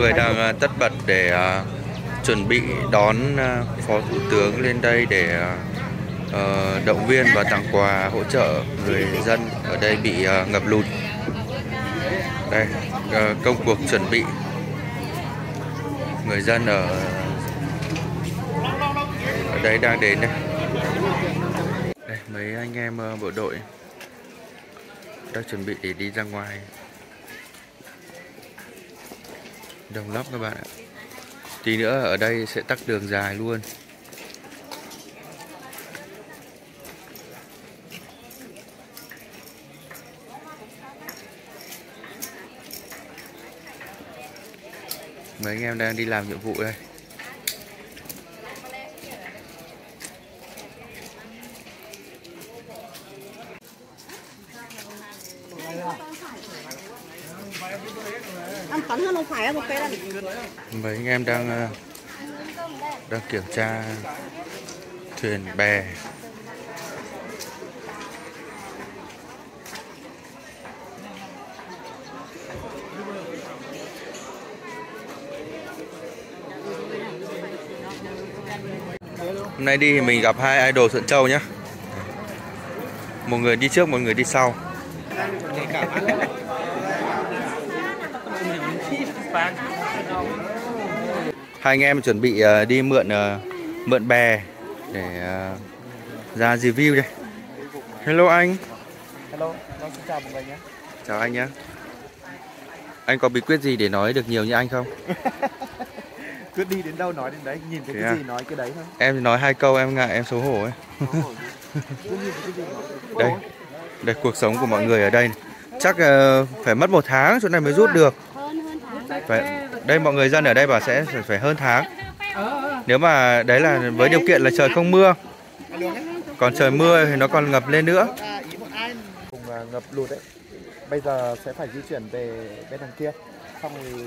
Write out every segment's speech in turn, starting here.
người đang ờ, tất bật để ờ, chuẩn bị đón ờ, phó thủ tướng lên đây để ờ, động viên và tặng quà hỗ trợ người dân ở đây bị ngập lụt. Đây ờ, công cuộc chuẩn bị người dân ở ở đây đang đến đây. Đây mấy anh em ờ, bộ đội đang chuẩn bị để đi ra ngoài đông lắm các bạn ạ. Tí nữa ở đây sẽ tắt đường dài luôn. Mấy anh em đang đi làm nhiệm vụ đây. Tấn hơn không phải một cái lần. mấy anh em đang ờ, đang kiểm tra thuyền bè. Hôm nay đi thì mình gặp hai idol Thuận Châu nhé một người đi trước một người đi sau hai anh em chuẩn bị ờ, đi mượn ờ, mượn bè để ờ, ra review đây. Hello anh. Hello, vâng xin chào mọi người nhé. chào anh nhé anh có bí quyết gì để nói được nhiều như anh không? Cứ đi đến đâu nói đến đấy, nhìn thấy Thế cái à? gì nói cái đấy thôi. em nói hai câu em ngại em xấu hổ ấy. Đây đây cuộc sống của mọi người ở đây này. chắc ờ, phải mất một tháng chỗ này mới rút được. Phải đây mọi người dân ở đây bảo sẽ phải- hơn tháng nếu mà đấy là với điều kiện là trời không mưa còn trời mưa thì nó còn ngập lên nữa À, cùng à, ngập lụt đấy. Bây giờ sẽ phải di chuyển về bên đằng kia. Xong thì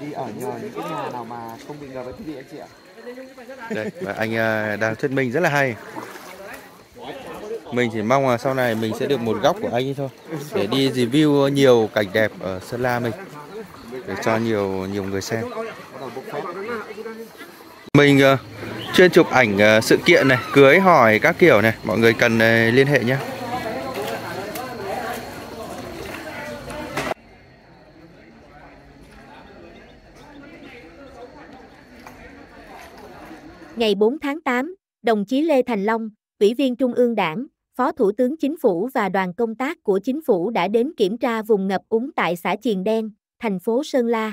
đi ở nhờ những cái nhà nào mà không bị ngập ấy quý vị anh chị ạ. đây và anh ờ, đang thuyết minh rất là hay mình chỉ mong là sau này mình sẽ được một góc của anh thôi để đi review nhiều cảnh đẹp ở Sơn La mình để cho nhiều nhiều người xem. Mình uh, chuyên chụp ảnh uh, sự kiện này cưới hỏi các kiểu này mọi người cần uh, liên hệ nhé. Ngày 4 tháng 8, đồng chí Lê Thành Long, Ủy viên Trung ương Đảng, Phó Thủ tướng Chính phủ và đoàn công tác của Chính phủ đã đến kiểm tra vùng ngập úng tại xã Triền Đen, thành phố Sơn La.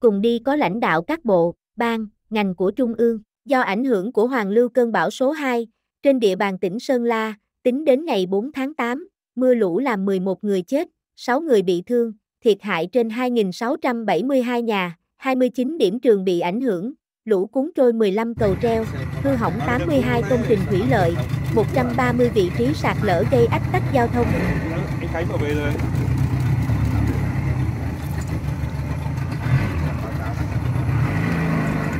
Cùng đi có lãnh đạo các bộ, ban, ngành của Trung ương. Do ảnh hưởng của hoàn lưu cơn bão số 2, trên địa bàn tỉnh Sơn La, tính đến ngày 4 tháng 8, mưa lũ làm 11 người chết, 6 người bị thương, thiệt hại trên 2.672 nhà, 29 điểm trường bị ảnh hưởng, lũ cuốn trôi 15 cầu treo, hư hỏng 82 công trình thủy lợi, 130 vị trí sạt lở gây ách tắc giao thông.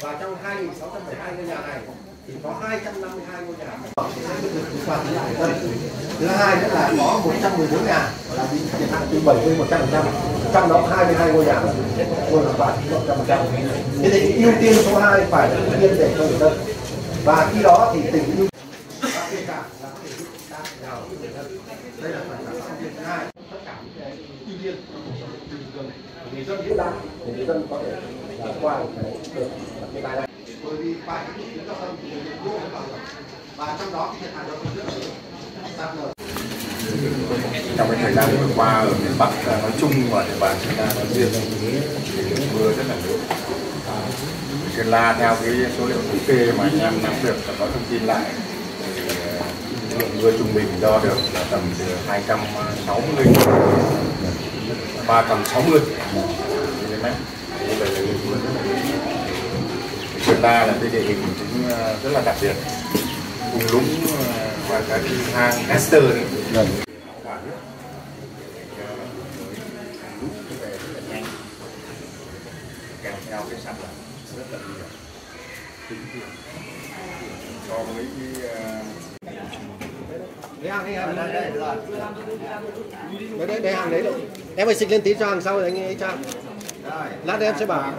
và trong 2.672 ngôi nhà này thì có 252 ngôi nhà. Thứ hai nữa là có 114 nhà là bị thiệt hại từ 70 đến 100 trăm trong đó 22 ngôi nhà là ngôi nhà toàn 100 trăm thế thì ưu tiên số 2 phải là ưu tiên để cho người dân. Và khi đó thì tỉnh ưu đây là phần là ưu tiên thứ hai tất cả những cái ưu tiên của người dân biết ra thì người dân có thể là qua được cái được cái bài này bởi vì phải cái tuyến giao thông thì người dân vô cùng và trong đó cái thiệt hại giao thông rất là lớn sạt lở trong cái thời gian vừa qua ở miền Bắc à, nói chung và địa bàn chúng ta nói riêng thì lượng mưa rất là lớn. Sơn La theo cái số liệu thống kê mà anh em nắm được và có thông tin lại thì, à, lượng mưa trung bình đo được là tầm từ 260 360 mm vậy là là lớn Sơn La là cái địa hình cũng ờ, rất là đặc biệt. Vùng lũng và cả cái hang Esther là nhanh kèm theo cái sạt lở rất là tiền so với cái ờ, Đấy hàng, đấy hàng, đây, đây, đấy, đấy, đấy, hàng đấy rồi. Em phải xịt lên tí cho hàng sau rồi anh ấy cho. Lát em sẽ bảo.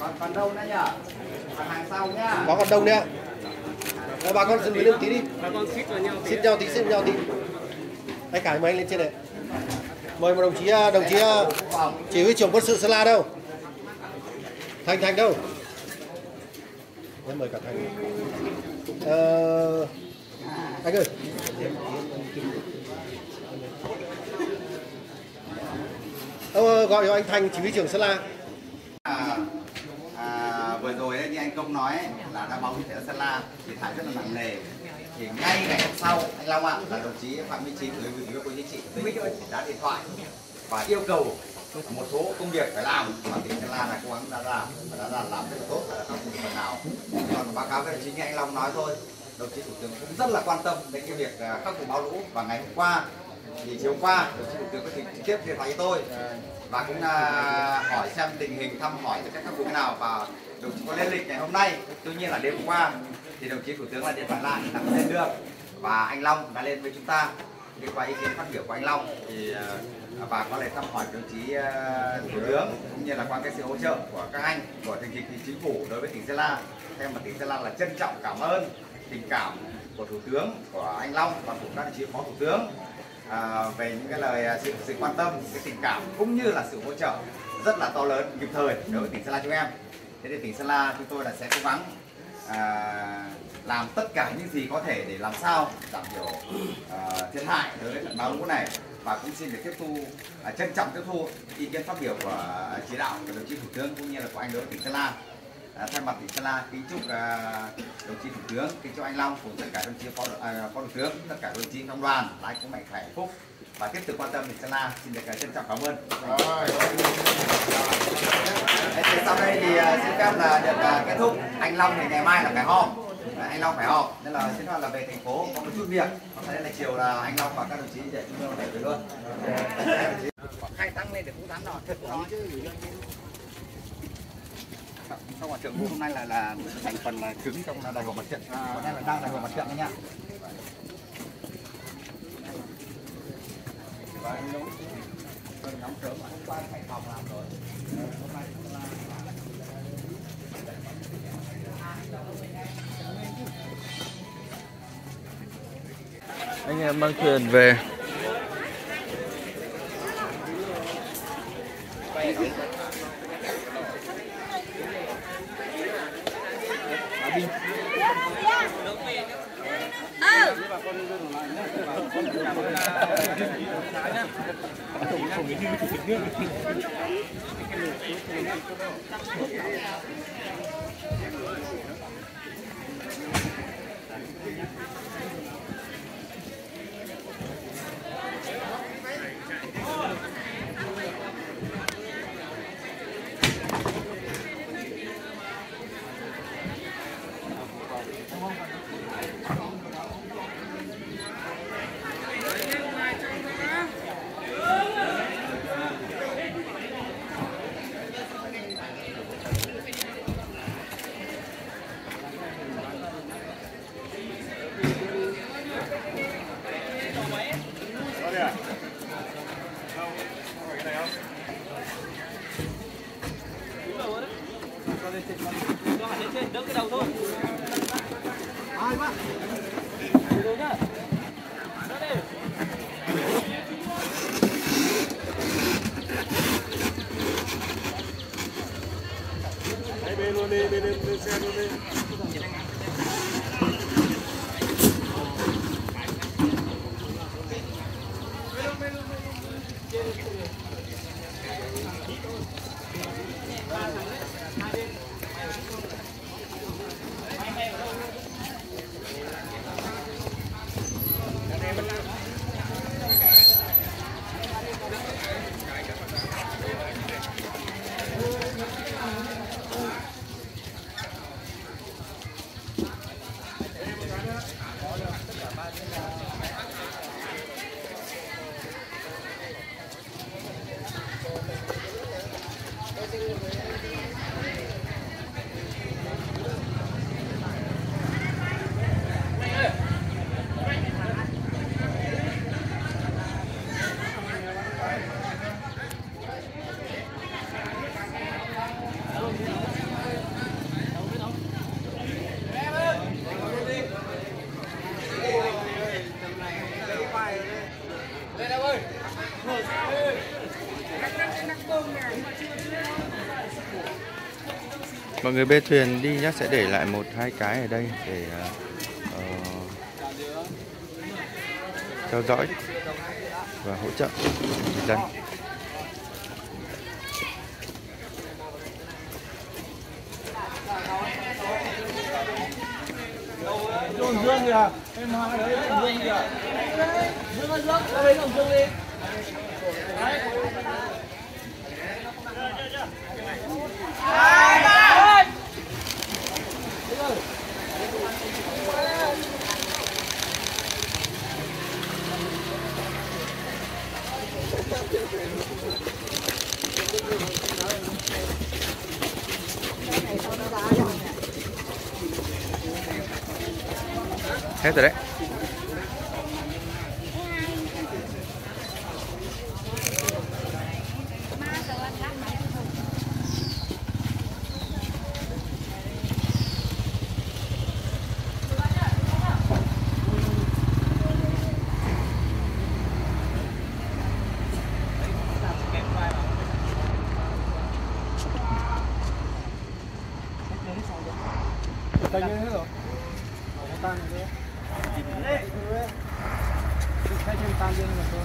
còn còn đâu nữa nhỉ còn hàng sau nhá Có còn đông đấy ạ. Bà con xin lên tí đi. Bà con xít vào nhau tí. Xít nhau tí, xít nhau tí. Anh Khải mời anh lên trên này. Mời một đồng chí, à, đồng chí à, chỉ huy trưởng quân sự Sơn La đâu? Thành Thành đâu? Em mời cả Thành. à, ờ, anh ơi. ông gọi cho anh Thành chỉ huy trưởng Sơn La. à, à, vừa rồi ấy, như anh công nói ấy, là đã báo y tế Sơn La thì thải rất là nặng nề thì ngay ngày hôm sau anh Long ạ là đồng chí Phạm Minh Chính ủy viên bộ chính trị đã điện thoại và yêu cầu một số công việc phải làm mà tỉnh Sơn La là cố gắng đã làm và đã làm, làm rất là tốt ở các vùng phần nào. Còn báo cáo với đồng chí như anh Long nói thôi đồng chí thủ tướng cũng rất là quan tâm đến cái việc à, khắc phục bão lũ. Và ngày hôm qua thì chiều qua đồng chí thủ tướng có trực trực tiếp điện thoại với tôi và cũng là hỏi xem tình hình thăm hỏi cho các vùng thế nào. Và đồng chí có lên lịch ngày hôm nay tuy nhiên là đêm qua thì đồng chí thủ tướng là điện thoại lại là không lên được. Và anh Long đã lên với chúng ta đi qua ý kiến phát biểu của anh Long thì à, và có lời thăm hỏi đồng chí ờ, thủ tướng cũng như là qua cái sự hỗ trợ của các anh của thường trực chính phủ đối với tỉnh Sơn La. Thay mặt tỉnh Sơn La là trân trọng cảm ơn tình cảm của thủ tướng của anh Long và của các đồng chí phó thủ tướng à, về những cái lời à, sự sự quan tâm cái tình cảm cũng như là sự hỗ trợ rất là to lớn kịp thời đối với tỉnh Sơn La chúng em. Thế thì tỉnh Sơn La chúng tôi là sẽ cố gắng à, làm tất cả những gì có thể để làm sao giảm thiểu uh, thiệt hại đối với trận bão lũ này và cũng xin được tiếp thu à, trân trọng tiếp thu ý kiến phát biểu của chỉ đạo của đồng chí thủ tướng cũng như là của anh đối với tỉnh Sơn La À, thay mặt tỉnh Sơn La kính chúc à, đồng chí thủ tướng, kính chúc anh Long cùng tất cả đồng chí phó à, phó thủ tướng, tất cả đồng chí trong đoàn lái cũng mạnh khỏe hạnh phúc và tiếp tục quan tâm tỉnh Sơn La. Xin được à, trân trọng cảm ơn. Thế sau đây thì à, xin phép là được à, kết thúc. Anh Long thì ngày mai là phải họp. À, anh Long phải họp. Nên là xin phép là về thành phố có một chút việc. Có thể là chiều là anh Long và các đồng chí để chúng tôi về luôn. Khai tăng lên để cũng dám đỏ thật đó chứ trong hòa trưởng hôm nay là là thành phần là cứng trong đại hội mặt trận. Còn đây là đang đại hội mặt trận đấy nhá và nhóm trưởng hôm qua phải phòng làm rồi. Hôm nay cũng là anh em mang thuyền về. đỡ cái đầu thôi. Ai quá rồi nhá. Đỡ đi. Đấy, bên luôn đi bên bên, bên xe luôn đi. Mọi người bê thuyền đi nhé sẽ để lại một hai cái ở đây để uh, theo dõi và hỗ trợ người dân Dương kìa, em hỏi đấy, Dương kìa. Dương ơi Dương, ra đấy Dương đi. Hết rồi đấy Tay như thế rồi. Tan rồi. Thay thêm tan lên là thôi.